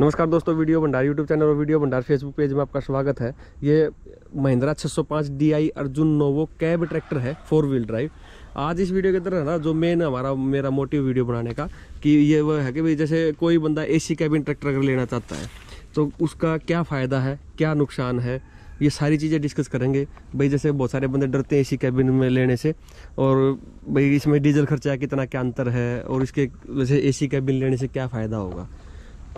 नमस्कार दोस्तों, वीडियो भंडार यूट्यूब चैनल और वीडियो भंडार फेसबुक पेज में आपका स्वागत है। ये Mahindra 605 DI Arjun novo cab tractor है, फोर व्हील ड्राइव। आज इस वीडियो के अंदर है ना, जो मेन हमारा, मेरा मोटिव वीडियो बनाने का, कि ये वो है कि भाई जैसे कोई बंदा एसी कैबिन ट्रैक्टर अगर लेना चाहता है तो उसका क्या फ़ायदा है, क्या नुकसान है, ये सारी चीज़ें डिस्कस करेंगे। भाई जैसे बहुत सारे बंदे डरते हैं एसी कैबिन में लेने से, और भाई इसमें डीजल खर्चा कितना क्या अंतर है, और इसके वैसे एसी कैबिन लेने से क्या फ़ायदा होगा।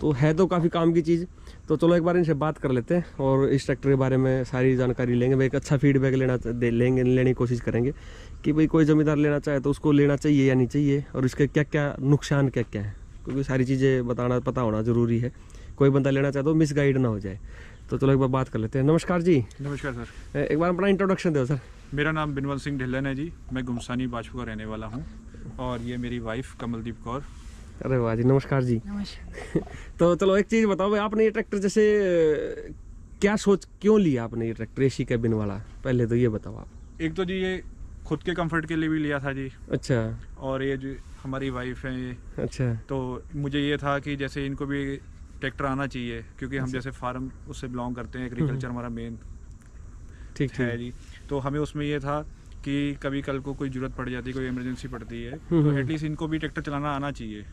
तो है तो काफ़ी काम की चीज़। तो चलो एक बार इनसे बात कर लेते हैं और इस ट्रैक्टर के बारे में सारी जानकारी लेंगे। भाई एक अच्छा फीडबैक लेना दे लेंगे लेने की कोशिश करेंगे कि भाई कोई ज़मींदार लेना चाहे तो उसको लेना चाहिए या नहीं चाहिए और इसके क्या क्या नुकसान क्या क्या है। क्योंकि सारी चीज़ें बताना पता होना ज़रूरी है। कोई बंदा लेना चाहे तो मिसगाइड ना हो जाए। तो चलो एक बार बात कर लेते हैं। नमस्कार जी। नमस्कार सर। एक बार अपना इंट्रोडक्शन दो सर। मेरा नाम बिनवंत सिंह ढिल्लन है जी। मैं गुमसानी बाजपू का रहने वाला हूँ। और ये मेरी वाइफ कमलदीप कौर। अरे वाह जी नमस्कार जी। नमस्कार। तो चलो एक चीज़ बताओ भाई आपने ये ट्रैक्टर जैसे क्या सोच क्यों लिया आपने ये ट्रैक्टर एसी कैबिन वाला? पहले तो ये बताओ आप। एक तो जी ये खुद के कंफर्ट के लिए भी लिया था जी। अच्छा। और ये जो हमारी वाइफ है ये। अच्छा। तो मुझे ये था कि जैसे इनको भी ट्रैक्टर आना चाहिए क्योंकि हम जैसे फार्म उससे बिलोंग करते हैं एग्रीकल्चर हमारा मेन ठीक है जी। तो हमें उसमें ये था कि कभी कल को कोई ज़रूरत पड़ जाती है कोई इमरजेंसी पड़ती है हम्म, तो हम्म। एटलीस्ट इनको भी ट्रैक्टर चलाना आना चाहिए।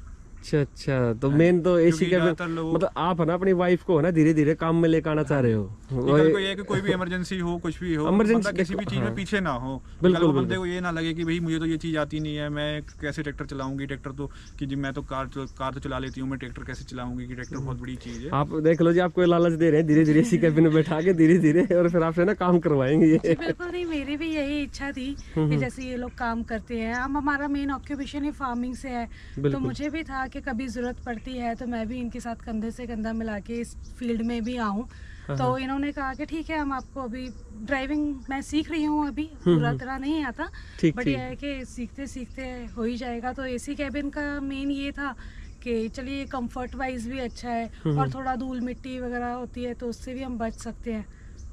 अच्छा अच्छा। तो हाँ, मेन तो एसी लोग- मतलब आप है ना अपनी वाइफ को है ना धीरे धीरे काम में लेकर आना चाह रहे हो। कि को ये कि कोई भी इमरजेंसी हो कुछ भी हो बंदा किसी भी चीज़ में हाँ। पीछे ना हो। बिल्कुल, बंदे को ये ना लगे कि भाई मुझे तो ये चीज़ आती नहीं है मैं कैसे ट्रैक्टर चलाऊँगी? ट्रैक्टर तो कि जी मैं तो कार चल- कार तो चला लेती हूँ मैं ट्रैक्टर कैसे चलाऊँगी कि ट्रैक्टर बहुत बड़ी चीज़ है? आप देख लो जी आपको लालच दे रहे हैं धीरे धीरे एसी कैबिन में बैठा के धीरे धीरे और फिर आपसे ना काम करवाएँगे। ये बिल्कुल नहीं मेरी भी यही इच्छा थी कि जैसे ये लोग काम करते हैं। हम हमारा मेन ऑक्यूपेशन ही फ़ार्मिंग से है। तो मुझे भी था कि कभी ज़रूरत पड़ती है तो मैं भी इनके साथ कंधे से कंधा मिला के इस फ़ील्ड में भी आऊँ। हाँ, तो इन्होंने कहा कि ठीक है हम आपको अभी ड्राइविंग मैं सीख रही हूँ अभी पूरा तरह नहीं आता बट यह है कि सीखते सीखते हो ही जाएगा। तो एसी कैबिन का मेन ये था कि चलिए कंफर्ट वाइज भी अच्छा है हम्म, और थोड़ा धूल मिट्टी वगैरह होती है तो उससे भी हम बच सकते हैं।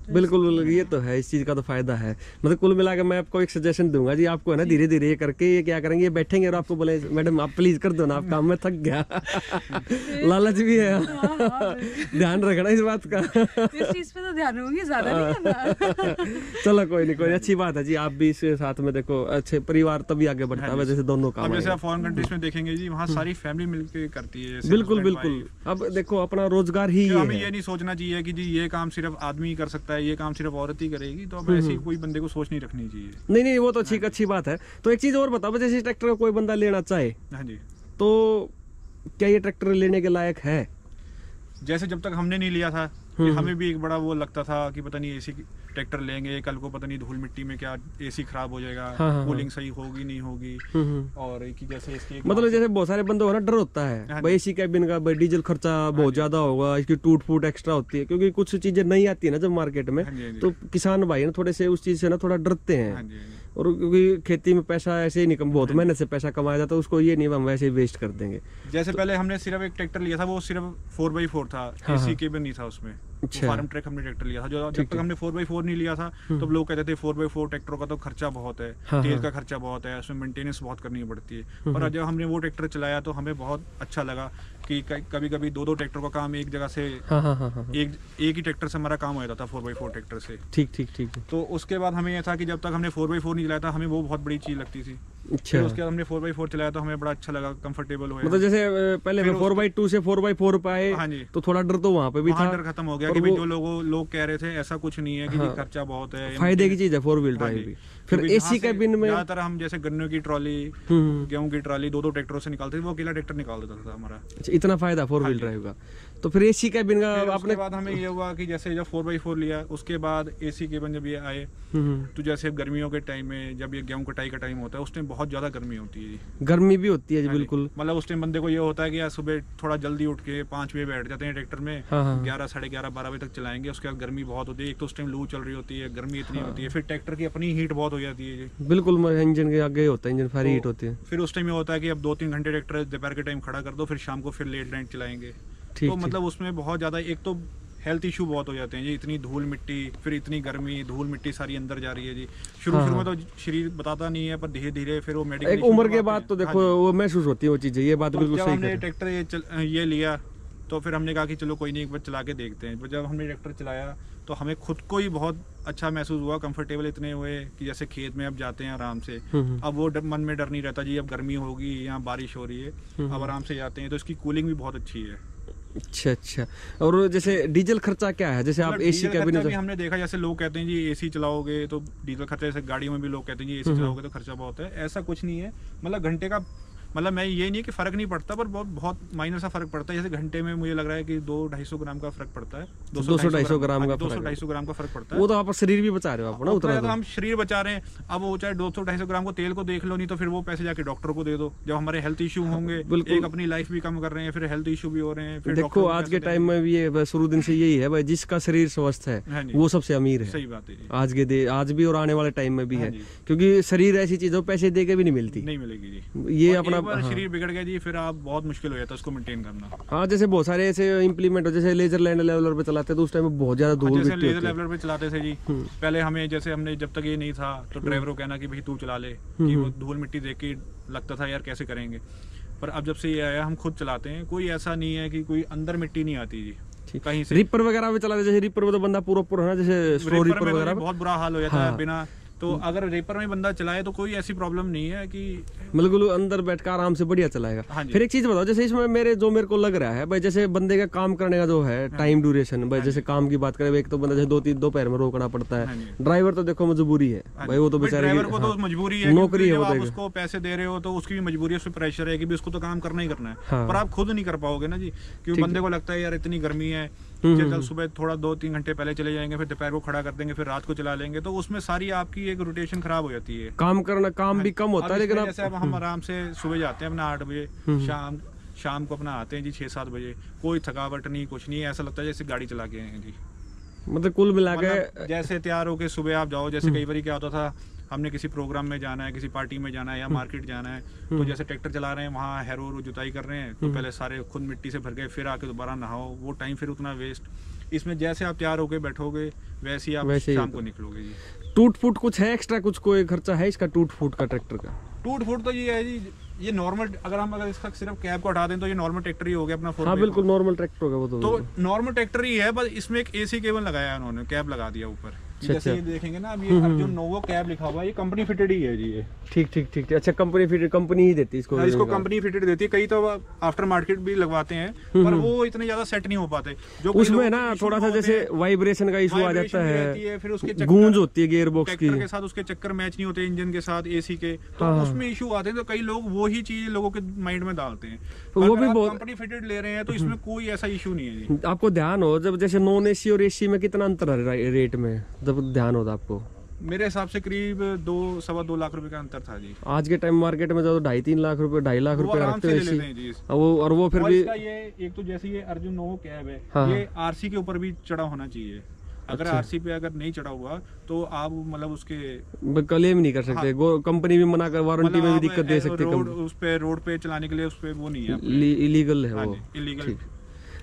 बिल्कुल बिल्कुल ये तो है इस चीज़ का तो फ़ायदा है। मतलब कुल मिला के मैं आपको एक सजेशन दूँगा जी आपको है ना धीरे धीरे ये करके ये क्या करेंगे ये बैठेंगे और आपको बोले मैडम आप प्लीज़ कर दो ना आप काम में थक गया। लालच भी है। हाँ, हाँ, ध्यान रखना इस बात का। इस चीज़ पे तो ध्यान ज़्यादा चलो कोई नहीं कोई नहीं, अच्छी बात है जी आप भी इसके साथ में देखो अच्छे परिवार तभी आगे बढ़ता है जैसे दोनों काम जैसे। आप फॉरेन कंट्रीज़ में देखेंगे जी वहाँ सारी फैमिली मिलके करती है बिल्कुल बिल्कुल। अब देखो अपना रोज़गार ही ये हमें ये है नहीं सोचना चाहिए कि जी ये काम सिर्फ़ आदमी ही कर सकता है ये काम सिर्फ़ औरत ही करेगी तो हम्म, अब ऐसी कोई बंदे को सोच नहीं रखनी चाहिए। नहीं नहीं वो तो ठीक अच्छी बात है। तो एक चीज़ और बताओ जैसे ट्रैक्टर को कोई बंदा लेना चाहे हाँ जी। तो क्या ये ट्रैक्टर लेने के लायक है? जैसे जब तक हमने नहीं लिया था हम्म। हमें भी एक बड़ा वो लगता था कि पता नहीं एसी ट्रैक्टर लेंगे कल को पता नहीं धूल मिट्टी में क्या एसी खराब हो जाएगा हाँ, हाँ, कूलिंग सही होगी नहीं होगी हम्म, हम्म। और कि जैसे इसकी एक मतलब जैसे बहुत सारे बंदों को ना डर होता है हाँ भाई। इसी कैबिन का भाई डीजल खर्चा बहुत ज़्यादा होगा इसकी टूट फूट एक्स्ट्रा होती है क्योंकि कुछ चीज़ें नहीं आती है ना जब मार्केट में हाँ हाँ। तो किसान भाई ना थोड़े से उस चीज़ से ना थोड़ा डरते हाँ हैं हाँ और क्योंकि खेती में पैसा ऐसे ही नहीं कम बहुत मेहनत से पैसा कमाया जाता है उसको ये नहीं हम वैसे ही वेस्ट कर देंगे जैसे पहले हमने सिर्फ़ एक ट्रैक्टर लिया था वो सिर्फ़ फोर बाई फोर था हाँ, एसी हाँ। केबल नहीं था उसमें। फार्म ट्रैक हमने ट्रैक्टर लिया था। जो जब तक हमने फोर बाई फोर नहीं लिया था तो लोग कहते थे फोर बाई फोर ट्रैक्टरों का तो खर्चा बहुत है हाँ, तेल हाँ। का खर्चा बहुत है उसमें मेंटेनेंस बहुत करनी पड़ती है। और जब हमने वो ट्रैक्टर चलाया तो हमें बहुत अच्छा लगा कि कभी कभी दो दो ट्रैक्टर का काम एक जगह से हाँ हाँ हाँ हाँ हाँ। एक एक ही ट्रैक्टर से हमारा काम हो जाता था फोर बाई फोर ट्रैक्टर से। ठीक ठीक ठीक। तो उसके बाद हमें यह था कि जब तक हमने फोर बाई फोर नहीं चलाया था हमें वो बहुत बड़ी चीज़ लगती थी। अच्छा। उसके बाद हमने फोर बाई फोर चलाया तो हमें बड़ा अच्छा लगा कंफर्टेबल हुआ मतलब जैसे पहले फिर फोर बाई टू से फोर बाई फोर पे आए हाँ जी। तो थोड़ा डर तो वहाँ पे भी वहाँ था। डर खत्म हो गया कि जो लोगों लोग कह रहे थे ऐसा कुछ नहीं है कि हाँ। खर्चा बहुत है फ़ायदे की चीज़ है फोर व्हील ड्राइव भी। फिर एसी कैबिन में ज़्यादातर हम जैसे गन्ने की ट्रॉली हम्म, गेहूँ की ट्रॉली दो दो ट्रैक्टरों से निकालते थे वो अकेला ट्रैक्टर निकाल देता था हमारा। अच्छा, इतना फ़ायदा फोर व्हील ड्राइव का। तो फिर एसी कैबिन का बिन आपने बाद हमें ये हुआ कि जैसे जब फोर बाई फोर लिया उसके बाद एसी केबल जब ये आए हम्म, तो जैसे गर्मियों के टाइम में जब ये गेहूँ कटाई का टाइम होता है उस टाइम बहुत ज़्यादा गर्मी होती है जी। गर्मी भी होती है जी हाँ बिल्कुल। मतलब उस टाइम बंदे को ये होता है कि यार सुबह थोड़ा जल्दी उठ के पाँच बजे बैठ जाते हैं ट्रैक्टर में हाँ, हाँ। ग्यारह साढ़े ग्यारह बारह बजे तक चलाएँगे उसके बाद गर्मी बहुत होती है एक तो उस टाइम लू चल रही होती है गर्मी इतनी होती है फिर ट्रैक्टर की अपनी हीट बहुत हो जाती है जी। बिल्कुल इंजन के आगे होता है इंजन फारी हीट होती है। फिर उस टाइम ये होता है कि अब दो तीन घंटे ट्रैक्टर दोपहर के टाइम खड़ा कर दो फिर शाम को फिर लेट नाइट चलाएँगे। तो मतलब उसमें बहुत ज़्यादा एक तो हेल्थ इशू बहुत हो जाते हैं जी इतनी धूल मिट्टी फिर इतनी गर्मी धूल मिट्टी सारी अंदर जा रही है जी। शुरू हाँ, शुरू में हाँ। तो शरीर बताता नहीं है पर धीरे धीरे फिर वो मेडिकल एक उम्र के बाद तो देखो वो महसूस होती है वो चीज़ें ये बात बिल्कुल सही हमने ट्रैक्टर ये ये लिया तो फिर हमने कहा कि चलो कोई नहीं एक बार चला के देखते हैं। तो जब हमने ट्रैक्टर चलाया तो हमें खुद को ही बहुत अच्छा महसूस हुआ कंफर्टेबल इतने हुए कि जैसे खेत में अब जाते हैं आराम से। हम्म, अब वो डर, मन में डर नहीं रहता जी अब गर्मी होगी या बारिश हो रही है हम्म। अब आराम से जाते हैं तो इसकी कूलिंग भी बहुत अच्छी है। अच्छा अच्छा। और जैसे डीजल खर्चा क्या है? जैसे आप मतलब एसी डीजल कैबिन भी हमने देखा जैसे लोग कहते हैं जी एसी चलाओगे तो डीजल खर्चा जैसे गाड़ियों में भी लोग कहते हैं जी एसी हम्म। चलाओगे तो खर्चा बहुत है। ऐसा कुछ नहीं है। मतलब घंटे का मतलब मैं ये नहीं है कि फ़र्क नहीं पड़ता पर बहुत बहुत माइनर सा फ़र्क पड़ता है। जैसे घंटे में मुझे लग रहा है कि दो ढाई सौ ग्राम का फ़र्क पड़ता है। दो सौ ढाई सौ ग्राम का दो सौ ढाई सौ ग्राम का फ़र्क पड़ता है। वो तो आप शरीर भी बचा रहे हो आप ना उतना तो हम शरीर बचा रहे हैं अब वो चाहे दो सौ ढाई सौ ग्राम को तेल को देख लो नहीं तो फिर वो पैसे जाके डॉक्टर को दे दो। जब हमारे हेल्थ इशू होंगे। एक अपनी लाइफ भी कम कर रहे हैं फिर हेल्थ इशू भी हो रहे हैं फिर देखो आज के टाइम में भी ये शुरू दिन से यही है भाई जिसका शरीर स्वस्थ हाँ है वो सबसे अमीर है। सही बात है आज के दे आज भी और आने वाले टाइम में भी हाँ है। क्योंकि शरीर ऐसी चीज़ है पैसे दे के भी नहीं मिलती। नहीं मिलेगी जी। ये अपना एक हाँ। शरीर बिगड़ गया जी फिर आप बहुत मुश्किल हो जाता है उसको मेंटेन करना। हाँ जैसे बहुत सारे ऐसे इम्प्लीमेंट हो जैसे लेजर लैंड लेवलर पे चलाते हैं तो उस टाइम बहुत ज़्यादा धूल जैसे लेजर लेवलर पे चलाते थे जी हम्म। पहले हमें जैसे हमने जब तक ये नहीं था तो ड्राइवर को कहना कि भाई तू चला ले कि वो धूल मिट्टी देख के लगता था यार कैसे करेंगे? पर अब जब से ये आया हम खुद चलाते हैं कोई ऐसा नहीं है कि कोई अंदर मिट्टी नहीं आती जी कहीं से। रिपर वगैरह में चलाते जैसे रिपर में तो बंदा पूरा पूरा है ना जैसे रिपर में तो वगैरह में। बहुत बुरा हाल हो जाता हाँ। है। बिना तो अगर रेपर में बंदा चलाए तो कोई ऐसी प्रॉब्लम नहीं है कि बिल्कुल अंदर बैठ कर आराम से बढ़िया चलाएगा। हाँ जी। फिर एक चीज़ बताओ जैसे इसमें मेरे जो मेरे को लग रहा है भाई जैसे बंदे का काम करने का जो है हाँ। टाइम ड्यूरेशन भाई जैसे काम की बात करें एक तो बंदा जैसे दो तीन दो पैर में रोकना पड़ता हाँ। है। ड्राइवर तो देखो मजबूरी है। हाँ भाई वो तो बेचारे ड्राइवर को तो हाँ। मजबूरी है नौकरी है उसको पैसे दे रहे हो तो उसकी भी मजबूरी है उस पर प्रेशर है कि उसको तो काम करना ही करना है। हाँ। पर आप खुद नहीं कर पाओगे ना जी क्योंकि बंदे को लगता है यार इतनी गर्मी है कि हम्म, कल सुबह थोड़ा दो तीन घंटे पहले चले जाएँगे फिर दोपहर को खड़ा कर देंगे फिर रात को चला लेंगे तो उसमें सारी आपकी एक रोटेशन खराब हो जाती है। काम करना काम भी कम होता है लेकिन जैसे अब हम आराम से सुबह जाते हैं अपना आठ बजे हम्म। शाम शाम को अपना आते हैं जी छः सात बजे। कोई थकावट नहीं कुछ नहीं ऐसा लगता है जैसे गाड़ी चला के आए हैं जी। मतलब कुल मिला के मतलब जैसे तैयार होके सुबह आप जाओ जैसे कई बार क्या होता था हमने किसी प्रोग्राम में जाना है किसी पार्टी में जाना है या मार्केट जाना है तो जैसे ट्रैक्टर चला रहे हैं वहाँ हैरो जुताई कर रहे हैं तो पहले सारे खुद मिट्टी से भर गए फिर आके दोबारा नहाओ वो टाइम फिर उतना वेस्ट इसमें जैसे आप तैयार होके बैठोगे वैसे ही आप शाम को निकलोगे जी। टूट फूट कुछ है एक्स्ट्रा कुछ कोई खर्चा है इसका टूट फूट का ट्रैक्टर का? टूट फूट तो ये है जी ये नॉर्मल अगर हम अगर इसका सिर्फ़ कैब को हटा दें तो ये नॉर्मल ट्रैक्टर ही हो गया अपना फोर हाँ बिल्कुल नॉर्मल ट्रैक्टर होगा वो तो तो नॉर्मल ट्रैक्टर ही है बस इसमें एक एसी केबल लगाया है उन्होंने कैब लगा दिया ऊपर। जैसे अच्छा। ये देखेंगे ना अब हम्म, ये अर्जुन नोवो कैब लिखा हुआ है ये कंपनी फिटेड ही है जी ये। ठीक ठीक ठीक ठीक। अच्छा कंपनी फिर कंपनी ही देती है इसको हाँ, इसको कंपनी फिटेड देती है। कई तो आफ्टर मार्केट भी लगवाते हैं पर वो इतने ज़्यादा सेट नहीं हो पाते। जो हम्म, उसमें ना के थोड़ा सा जैसे वाइब्रेशन का इशू आ जाता है फिर उसके गूंज होती है गियर बॉक्स की। के साथ उसके चक्कर मैच नहीं होते इंजन के साथ एसी के। तो हाँ, हाँ। उसमें इशू आते हैं तो कई लोग वो ही चीज़ लोगों के माइंड में डालते हैं। तो वो भी बहुत- कंपनी फिटेड ले रहे हैं तो इसमें कोई ऐसा इशू नहीं है आपको ध्यान हो जब जैसे नॉन एसी और एसी में कितना अंतर है रेट में? जब ध्यान होता आपको? मेरे हिसाब से करीब दो सवा दो लाख रुपए का अंतर था जी। आज के टाइम मार्केट में जो ढाई तीन लाख रुपए ढाई लाख रुपए रखते हो। लेते हैं जी। वो और वो फिर और भी इसका ये एक तो जैसे ये अर्जुन नोवो कैब है हाँ, ये आरसी के ऊपर भी चढ़ा होना चाहिए। अगर अच्छा। आरसी पे अगर नहीं चढ़ा हुआ तो आप मतलब उसके क्लेम नहीं कर सकते। हाँ। कंपनी भी मना कर वारंटी मतलब में भी दिक्कत दे सकती रोड उस पे रोड पे चलाने के लिए उस पे वो नहीं है इलीगल है हाँ वो। जी। ठीक।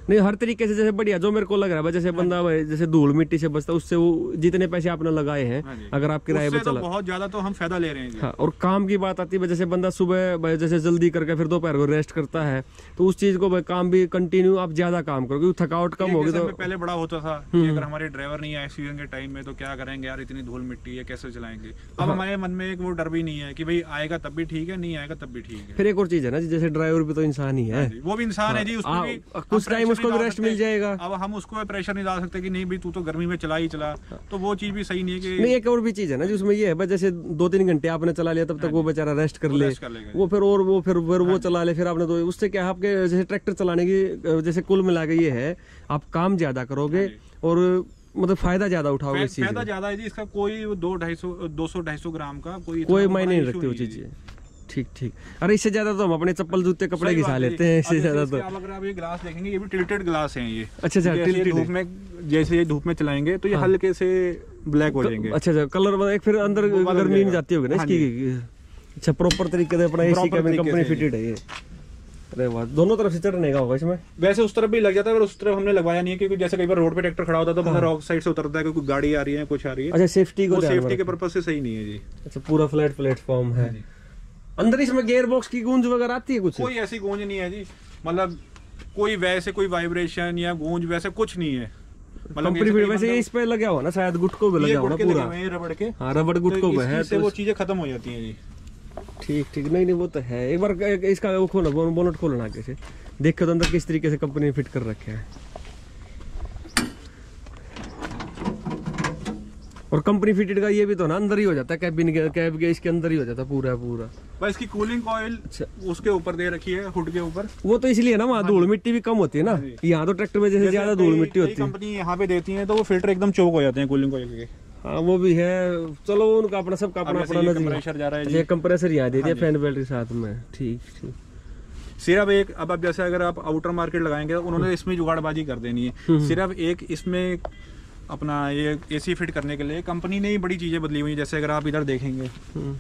नहीं हर तरीके से जैसे बढ़िया जो मेरे को लग रहा है जैसे बंदा जैसे धूल मिट्टी से बचता है उससे वो जितने पैसे आपने लगाए हैं हाँ अगर आप किराए उससे पे तो चला बहुत ज़्यादा तो हम फ़ायदा ले रहे हैं हाँ और काम की बात आती है जैसे बंदा सुबह जैसे जल्दी करके फिर दोपहर को रेस्ट करता है तो उस चीज़ को भाई, काम भी कंटिन्यू आप ज़्यादा काम करो क्योंकि थकावट कम होगी तो पहले बड़ा होता था हम्म। अगर हमारे ड्राइवर नहीं आए सीज़न के टाइम में तो क्या करेंगे यार इतनी धूल मिट्टी है कैसे चलाएँगे अब हाँ। हमारे मन में एक वो डर भी नहीं है कि भाई आएगा तब भी ठीक है नहीं आएगा तब भी ठीक है। फिर एक और चीज़ है ना जैसे ड्राइवर भी तो इंसान ही है हाँ। वो भी इंसान है जी हाँ, कुछ टाइम उसको भी रेस्ट मिल जाएगा। अब हम उसको प्रेशर नहीं डाल सकते कि नहीं भाई तू तो गर्मी में चला ही चला। तो वो चीज़ भी सही नहीं है कि नहीं एक और भी चीज़ है ना जिसमें ये है जैसे दो तीन घंटे आपने चला लिया तब तक वो बेचारा रेस्ट कर ले। वो फिर और वो फिर फिर वो चला ले फिर आपने तो उससे क्या आपके जैसे ट्रैक्टर चलाने की जैसे कुल मिला ये है आप काम ज़्यादा करोगे और मतलब फ़ायदा ज़्यादा उठाओगे इस चीज़ फ़ायदा ज़्यादा है जी इसका कोई दो ढाई सौ दो सौ ढाई सौ ग्राम का कोई कोई मायने नहीं रखती वो है चीज़। ठीक ठीक। अरे इससे ज़्यादा तो हम अपने चप्पल जूते कपड़े घिसा लेते हैं इससे ज़्यादा तो। अगर आप ये ग्लास देखेंगे ये भी टिल्टेड ग्लास हैं ये। अच्छा अच्छा धूप में जैसे ये धूप में चलाएँगे तो ये हाँ। हल्के से ब्लैक हो जाएँगे। अच्छा अच्छा कलर एक फिर अंदर गर्मी नहीं जाती होगी ना हाँ इसकी अच्छा प्रॉपर तरीके से अपना एसी कैबिन तरीके कंपनी फिटेड है ये। अरे वाह दोनों तरफ़ से चढ़ने का होगा इसमें? वैसे उस तरफ़ भी लग जाता है पर उस तरफ़ हमने लगवाया नहीं है क्योंकि जैसे कई बार रोड पे ट्रैक्टर खड़ा होता है तो हाँ। रॉक साइड से उतरता है क्योंकि गाड़ी आ रही है कुछ आ रही है। अच्छा सेफ्टी को सेफ्टी के। पर्पज से सही नहीं है जी। अच्छा पूरा फ्लैट प्लेटफॉर्म है। अंदर इसमें गेयर बॉक्स की गूंज वगैरह आती है कुछ? कोई ऐसी गूंज नहीं है जी। मतलब कोई वैसे कोई वाइब्रेशन या गूंज वैसे कुछ नहीं है। मतलब वैसे इस पे लगा हुआ ना शायद गुटको पे लगा हुआ ना पूरा। रबड़ के। हाँ रबड़ गुटको तो पे है तो वो चीज़ें खत्म हो जाती हैं जी। ठीक ठीक। नहीं नहीं वो तो है। एक बार इसका वो खोलो बोन- बोनट आगे से। देखो तो अंदर किस तरीके से कंपनी ने फिट कर रखे है। और कंपनी फिटेड का ये भी तो ना अंदर ही हो जाता है कैबिन के कैब के इसके अंदर ही हो जाता है पूरा पूरा। बस इसकी कूलिंग कॉइल अच्छा। उसके ऊपर दे रखी है हुड के ऊपर। वो तो इसलिए ना वहाँ धूल मिट्टी भी कम होती है ना। यहाँ तो ट्रैक्टर में जैसे ज़्यादा धूल मिट्टी होती है। कंपनी यहाँ पे देती है तो वो फ़िल्टर एकदम चौक हो जाते हैं कूलिंग कॉइल के। हाँ वो भी है। चलो उनका अपना सबका अपना अपना कंप्रेसर जा रहा है अच्छा, ये कंप्रेसर यहाँ दे दिया हाँ फ़ैन बेल्ट के साथ में। ठीक ठीक। सिर्फ़ एक अब अब जैसे अगर आप आउटर मार्केट लगाएँगे तो उन्होंने इसमें जुगाड़बाजी कर देनी है। सिर्फ़ एक इसमें अपना ये एसी फिट करने के लिए। कंपनी ने ही बड़ी चीज़ें बदली हुई हैं जैसे अगर आप इधर देखेंगे। हम्म।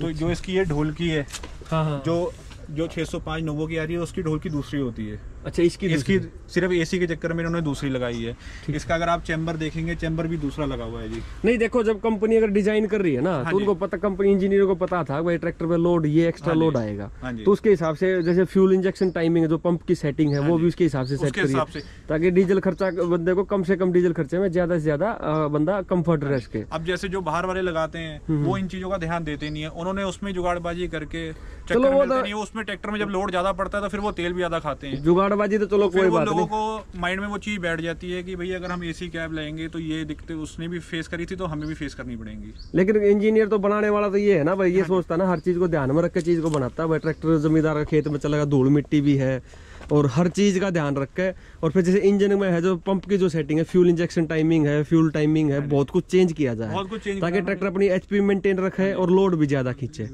तो जो इसकी ये ढोल की है हाँ हाँ। जो जो 605 नोवो की आ रही है उसकी ढोल की दूसरी होती है। अच्छा इसकी इसकी सिर्फ़ एसी के चक्कर में इन्होंने दूसरी लगाई है। इसका अगर आप चैम्बर देखेंगे चैम्बर भी दूसरा लगा हुआ है जी। नहीं देखो जब कंपनी अगर डिज़ाइन कर रही है ना हाँ तो उनको पता कंपनी इंजीनियर को पता था भाई ट्रैक्टर पे लोड ये एक्स्ट्रा हाँ लोड आएगा। हाँ तो उसके हिसाब से जैसे फ्यूल इंजेक्शन टाइमिंग है जो पंप की सेटिंग है वो भी उसके हिसाब से सेट करिए। ताकि डीजल खर्चा बंदे को कम से कम डीजल खर्चे में ज़्यादा से ज़्यादा बंदा कंफर्ट रह सके। अब जैसे जो बाहर वाले लगाते हैं वो इन चीज़ों का ध्यान देते नहीं है। उन्होंने उसमें जुगाड़बाजी करके चलो वो है। उसमें ट्रैक्टर में जब लोड ज़्यादा पड़ता है तो फिर वो तेल भी ज़्यादा खाते हैं। जुगाड़बाजी तो चलो कोई बात लोगों को माइंड में वो चीज़ बैठ जाती है कि भाई अगर हम एसी कैब लेंगे तो ये दिक्कतें उसने भी फेस करी थी तो हमें भी फेस करनी पड़ेगी। लेकिन इंजीनियर तो बनाने वाला तो ये है ना भाई ये सोचता है ना हर चीज़ को ध्यान में रख के चीज़ को बनाता है। भाई ट्रैक्टर जमींदार का खेत में चलेगा धूल मिट्टी भी है। और हर चीज़ का ध्यान रख। के और फिर जैसे इंजन में है जो पंप की जो सेटिंग है फ्यूल इंजेक्शन टाइमिंग है फ्यूल टाइमिंग है बहुत कुछ चेंज किया जाए। हाँ ताकि ट्रैक्टर अपनी एचपी मेंटेन रखे और लोड भी ज़्यादा खींचे।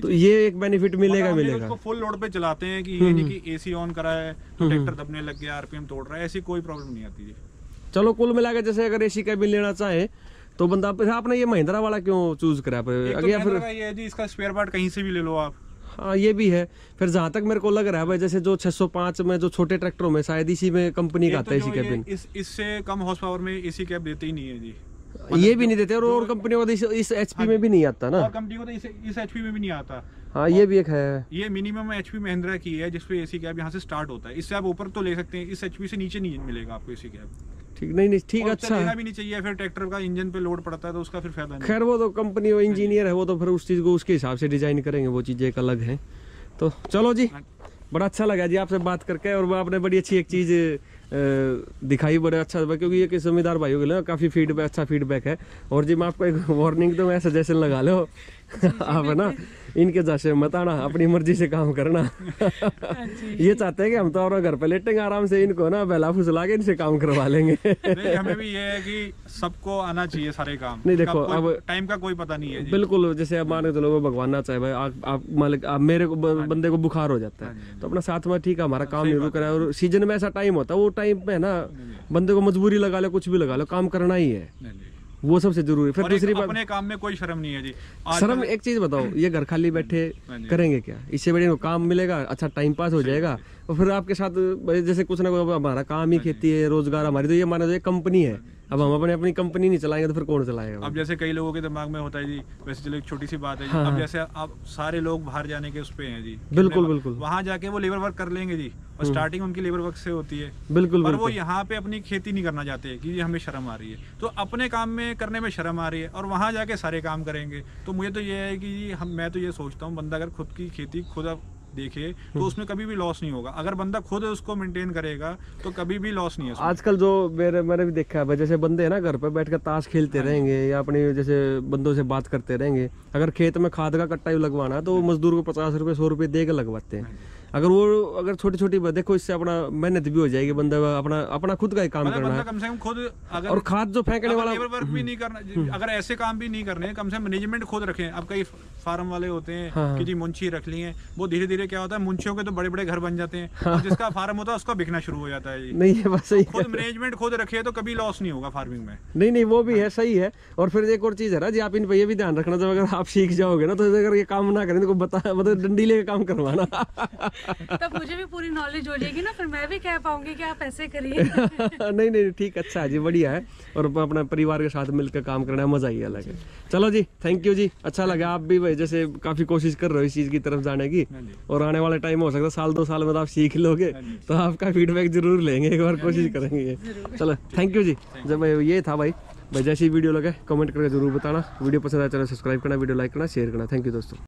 तो ये एक बेनिफिट मिलेगा मिलेगा। फुल लोड पे चलाते हैं कि ये नहीं कि एसी ऑन करा है तो ट्रैक्टर दबने लग गया आरपीएम तोड़ रहा है ऐसी कोई प्रॉब्लम नहीं आती है चलो कुल मिला के जैसे अगर एसी कैबिन लेना चाहे तो बंदा आपने ये महिंद्रा वाला क्यों चूज़ करा? तो अगर या फिर ये जी इसका स्पेयर पार्ट कहीं से भी ले लो आप। हाँ ये भी है। फिर जहाँ तक मेरे को लग रहा है भाई जैसे जो 605 में जो छोटे ट्रैक्टरों में शायद इसी में कंपनी का आता तो है इसी कैबिन इस इससे कम हॉर्स पावर में एसी कैब देते ही नहीं है जी। ये भी नहीं देते और और कंपनियों को इस, इस एचपी में भी नहीं आता ना। और कंपनी को तो इस इस एचपी में भी नहीं आता। हाँ ये भी एक है। ये मिनिमम एचपी महिंद्रा की है जिसपे एसी कैब यहाँ से स्टार्ट होता है। इससे आप ऊपर तो ले सकते हैं इस एचपी से नीचे नहीं मिलेगा आपको एसी कैब ठीक नहीं नहीं ठीक अच्छा है। भी नहीं चाहिए फिर ट्रैक्टर का इंजन पे लोड पड़ता है तो उसका फिर फ़ायदा नहीं। खैर वो तो कंपनी वो इंजीनियर है वो तो फिर उस चीज़ को उसके हिसाब से डिज़ाइन करेंगे वो चीज़ें एक अलग है। तो चलो जी बड़ा अच्छा लगा जी आपसे बात करके और वो आपने बड़ी अच्छी एक चीज़ दिखाई बड़ा अच्छा लगा, क्योंकि ये कि जमींदार भाइयों के लिए काफ़ी फीडबैक अच्छा फीडबैक है। और जी मैं आपको एक वार्निंग तो मैं सजेशन लगा लो आप है ना? इनके जैसे मत आना अपनी मर्ज़ी से काम करना। ये चाहते हैं कि हम तो और घर पे लेटेंगे आराम से इनको ना बेला फुसला के इनसे काम करवा लेंगे। हमें भी ये है कि सबको आना चाहिए सारे काम। नहीं, देखो, अब- टाइम का कोई पता नहीं है बिल्कुल जैसे अब मान के चलो भगवान ना चाहे भाई आप मालिक आप मेरे को बंदे को बुखार हो जाता हाँ। है तो अपना साथ में ठीक है हमारा काम रहा है और सीज़न में ऐसा टाइम होता है वो टाइम पे है ना बंदे को मजबूरी लगा लो कुछ भी लगा लो काम करना ही है। वो सबसे ज़रूरी फिर दूसरी बात अपने काम में कोई शर्म नहीं है जी। शर्म एक चीज़ बताओ ये घर खाली बैठे हाँ करेंगे क्या? इससे बड़े काम मिलेगा अच्छा टाइम पास हो जाएगा। और फिर आपके साथ जैसे कुछ ना कुछ हमारा काम ही खेती है रोज़गार हमारी तो ये माना जाए कंपनी है। अब हम अपने अपनी कंपनी नहीं चलाएँगे तो फिर कौन चलाएगा? अब जैसे कई लोगों के दिमाग में होता है जी वैसे चलो एक छोटी सी बात है जी। हाँ, अब हाँ। जैसे अब सारे लोग बाहर जाने के उस पे हैं जी। बिल्कुल, बिल्कुल। वहाँ जाके वो लेबर वर्क कर लेंगे जी। और स्टार्टिंग उनकी लेबर वर्क से होती है। बिल्कुल पर वो यहाँ पे अपनी खेती नहीं करना चाहते कि हमें शर्म आ रही है। तो अपने काम में करने में शर्म आ रही है और वहाँ जाके सारे काम करेंगे। तो मुझे तो ये है कि हम मैं तो ये सोचता हूँ बंदा अगर खुद की खेती खुद देखे तो उसमें कभी भी लॉस नहीं होगा। अगर बंदा खुद उसको मेंटेन करेगा तो कभी भी लॉस नहीं है आजकल जो मेरे मैंने भी देखा है जैसे बंदे है ना घर पर बैठ कर ताश खेलते हाँ रहेंगे या अपने जैसे बंदों से बात करते रहेंगे अगर खेत में खाद का कट्टा भी लगवाना है तो मजदूर को पचास रुपये सौ रुपये दे लगवाते हाँ। हैं अगर वो अगर छोटी छोटी देखो इससे अपना मेहनत भी हो जाएगी बंदा अपना अपना खुद का ही काम करना है। कम से कम खुद अगर और खाद जो फेंकने वाला लेबर वर्क भी नहीं करना अगर ऐसे काम भी नहीं करने कम से कम मैनेजमेंट खुद रखें। अब कई फार्म वाले होते हैं हाँ, कि जी मुंशी रख लिए वो धीरे धीरे क्या होता है मुंशियों के तो बड़े बड़े घर बन जाते हैं। और जिसका फार्म होता है उसका बिकना शुरू हो जाता है नहीं है बस सही खुद मैनेजमेंट खुद रखे तो कभी लॉस नहीं होगा फ़ार्मिंग में। नहीं नहीं वो भी है। सही है। और फिर एक और चीज़ है ना जी आप इन पर ये भी ध्यान रखना जब अगर आप सीख जाओगे ना तो अगर ये काम ना करें तो बता मतलब डंडी लेके काम करवाना। तब मुझे भी पूरी नॉलेज हो जाएगी ना फिर मैं भी कह पाऊँगी कि आप ऐसे करिए। नहीं नहीं ठीक अच्छा है जी बढ़िया है। और अपना परिवार के साथ मिलकर काम करना है मज़ा ही अलग है। चलो जी थैंक यू जी अच्छा लगा आप भी भाई जैसे काफ़ी कोशिश कर रहे हो इस चीज़ की तरफ़ जाने की। हाँ और आने वाले टाइम हो सकता है साल दो साल में तो आप सीख लोगे तो आपका फीडबैक ज़रूर लेंगे एक बार कोशिश करेंगे। चलो थैंक यू जी। जब भाई ये था भाई भाई जैसी वीडियो लगे कमेंट करके ज़रूर बताना। वीडियो पसंद आया चलो सब्सक्राइब करना वीडियो लाइक करना शेयर करना। थैंक यू दोस्तों।